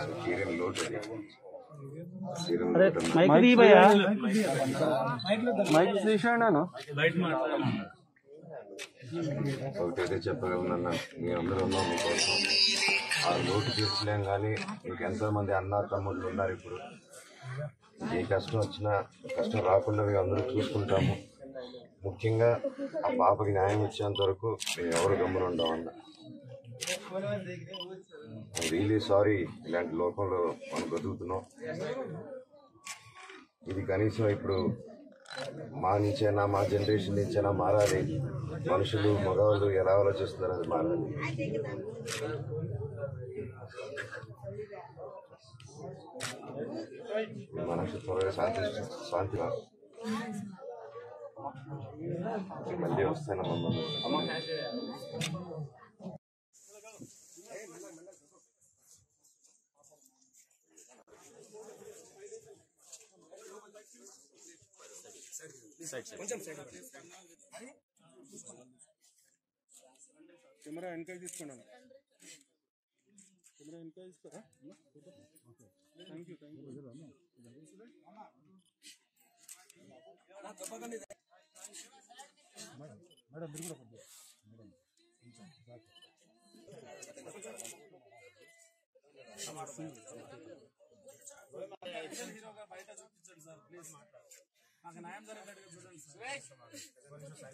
అది తీరని లోటు అది. మైక్ దీపయ్యా మైక్ తీసాను ఒకటైతే చెప్పగలను మీరందరూ ఉన్నాం మీకోసం. ఆ లోటు తీర్చలేం కానీ మీకు ఎంతో మంది అన్న తమ్ముళ్ళు ఉన్నారు ఇప్పుడు. ఏ కష్టం వచ్చినా కష్టం రాకుండా అందరూ చూసుకుంటాము. ముఖ్యంగా ఆ పాపకి న్యాయం ఇచ్చేంత వరకు మేము ఎవరు గమ్మున ఉండమన్నా రియలీ సారీ ఇలాంటి లోకంలో మనం బతుకుతున్నాం ఇది కనీసం ఇప్పుడు మా నుంచైనా మా జనరేషన్ నుంచైనా మారాలి. మనుషులు మగవాళ్ళు ఎలా ఆలోచిస్తున్నారు అది మారాలి మనసు త్వరగా శాంతి శాంతి మళ్ళీ వస్తాను మమ్మల్ని కెమెరా వెనకాల తీసుకున్నాను కెమెరా వెనకాల తీసుకోరా? థ్యాంక్ యూ థ్యాంక్ యూ నాకు న్యాయం జరిగేటట్టుగా చూడండి సార్